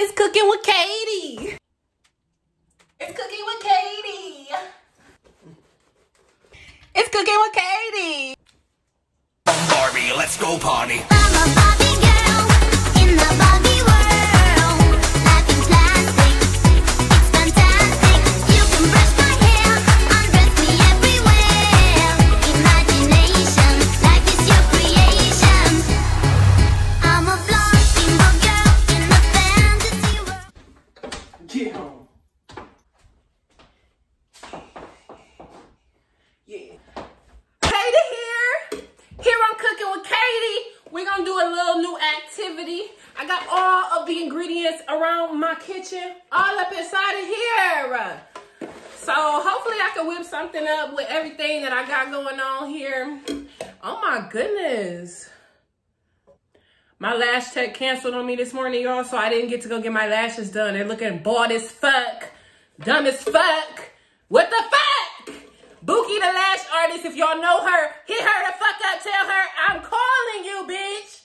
It's cooking with Katy. It's cooking with Katy. It's cooking with Katy. Barbie, let's go party. Here. I'm cooking with Katy. We're gonna do a little new activity. I got all of the ingredients around my kitchen, all up inside of here. So hopefully I can whip something up with everything that I got going on here. Oh my goodness. My lash tech canceled on me this morning, y'all, so I didn't get to go get my lashes done. They're looking bald as fuck, dumb as fuck. What the fuck? Bookie the lash artist, if y'all know her, hit her the fuck up. Tell her I'm calling you, bitch.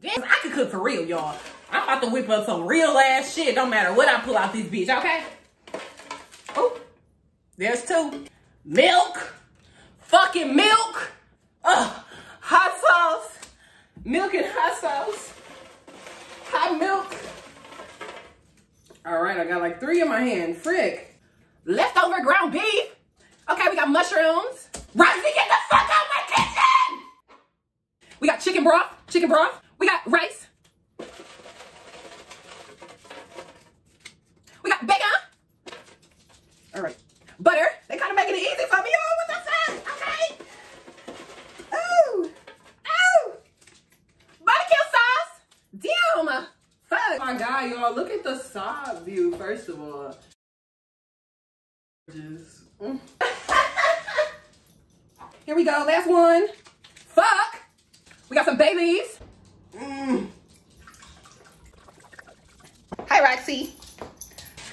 Damn, I can cook for real, y'all. I'm about to whip up some real ass shit. Don't matter what I pull out this bitch, okay? Oh, there's two. Milk. Fucking milk. Ugh. Hot sauce. Milk and hot sauce. Hot milk. All right, I got like three in my hand. Frick. Leftover ground beef. Okay, we got mushrooms. Risey, get the fuck out of my kitchen! We got chicken broth. Chicken broth. We got rice. We got bacon. All right. Butter. They kind of making it easy for me. Oh, what the fuck? Okay. Oh. Oh. Barbecue sauce. Damn. Fuck. Oh my God, y'all. Look at the side view, first of all. Just. mm. Here we go. Last one. Fuck. We got some bay leaves. Mm. Hi, Roxy.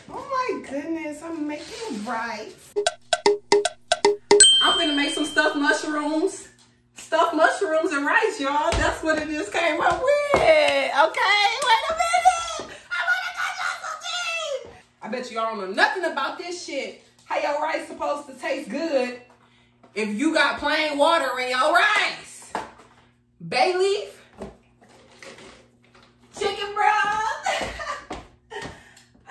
Oh my goodness, I'm making rice. I'm gonna make some stuffed mushrooms. Stuffed mushrooms and rice, y'all. That's what it is came up with. Okay, wait a minute. I wanna touch on something. I bet y'all don't know nothing about this shit. How your rice supposed to taste good if you got plain water in your rice? Bay leaf, chicken broth.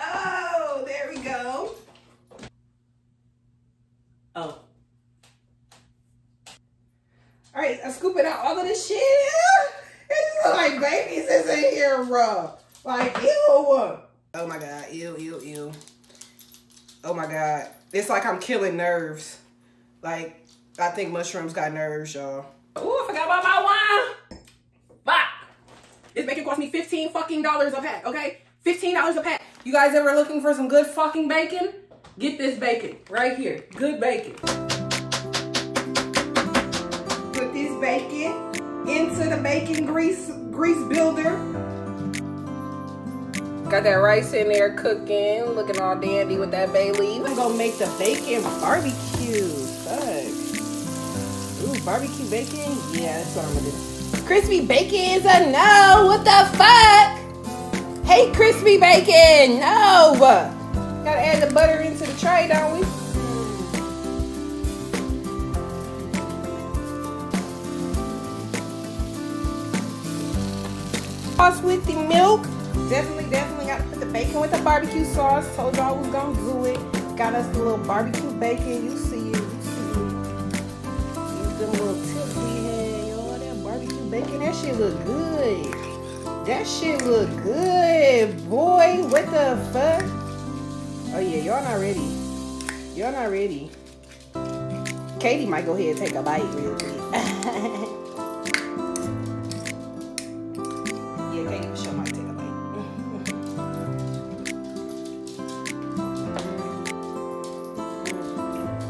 oh, there we go. Oh. All right, I'm scooping out all of this shit. It's like babies is in here, bro. Like, ew. Oh my God, ew, ew, ew. Oh my God. It's like I'm killing nerves. Like, I think mushrooms got nerves, y'all. Oh, I forgot about my wine. Fuck. This bacon cost me 15 fucking dollars a pack, okay? $15 a pack. You guys ever looking for some good fucking bacon? Get this bacon right here. Good bacon. Put this bacon into the bacon grease grease builder. Got that rice in there cooking, looking all dandy with that bay leaf. I'm gonna make the bacon barbecue. Barbecue bacon? Yeah, that's what I'm gonna do. Crispy bacon is a no. What the fuck? Hey, crispy bacon. No. Gotta add the butter into the tray, don't we? Sauce with the milk. Definitely, definitely gotta put the bacon with the barbecue sauce. Told y'all we was gonna do it. Got us the little barbecue bacon. You see bacon. That shit look good. That shit look good, boy. What the fuck? Oh yeah, y'all not ready. Y'all not ready. Katy might go ahead and take a bite real quick. yeah, Katy for sure might take a bite.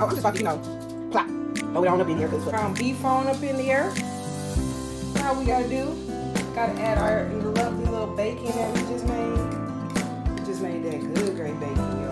Oh, I'm just about to, you know, plop. Throw it on up in here because brown beef on up in the air. How we gotta do? Gotta add our lovely little bacon that we just made. Just made that good, great bacon, y'all.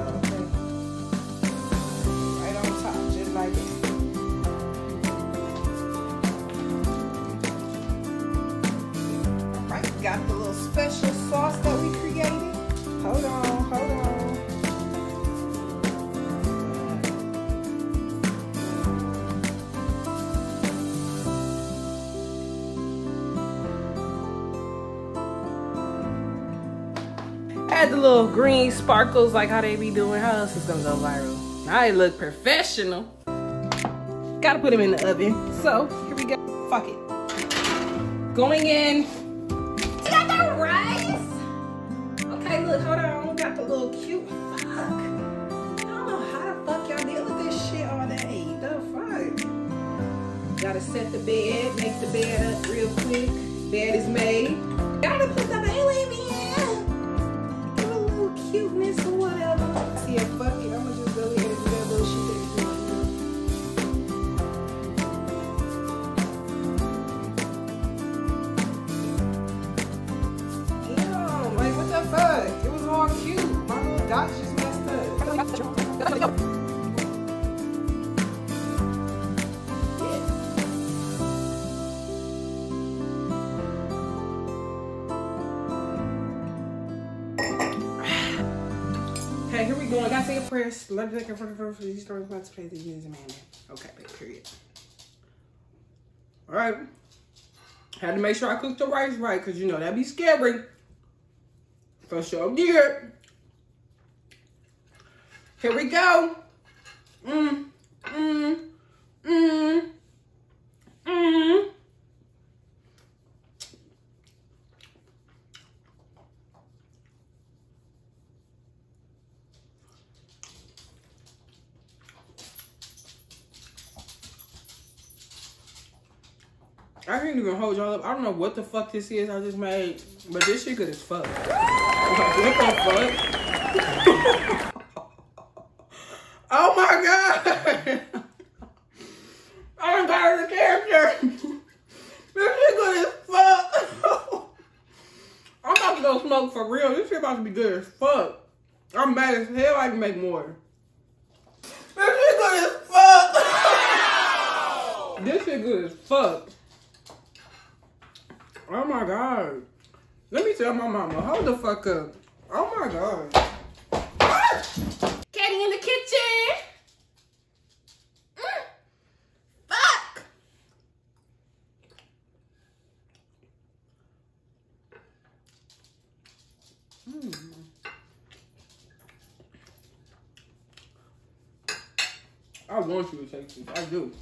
Had the little green sparkles like how they be doing. How else is gonna go viral? They look professional. Gotta put them in the oven. So here we go. Fuck it. Going in. You got the rice. Okay, look, hold on. Got the little cute. Fuck. I don't know how the fuck y'all deal with this shit all day. The fuck. Gotta set the bed, make the bed up real quick. Bed is made. Okay, here we go. I gotta say a prayer. Let me take a prayer for these stories about to play the Jesus man. Okay, period. All right. Had to make sure I cooked the rice right, cause you know that'd be scary. For sure did. Here we go. Mm, mm, mm, mm. I can't even hold y'all up. I don't know what the fuck this is I just made, but this shit good as fuck. What the fuck? oh my god! I done got the character. This shit good as fuck. I'm about to go smoke for real. This shit about to be good as fuck. I'm mad as hell. I can make more. This shit good as fuck. This shit good as fuck. Oh my god. Let me tell my mama. Hold the fuck up. Oh my god. Katy in the kitchen. Mm. Fuck. Mm. I want you to take this. I do.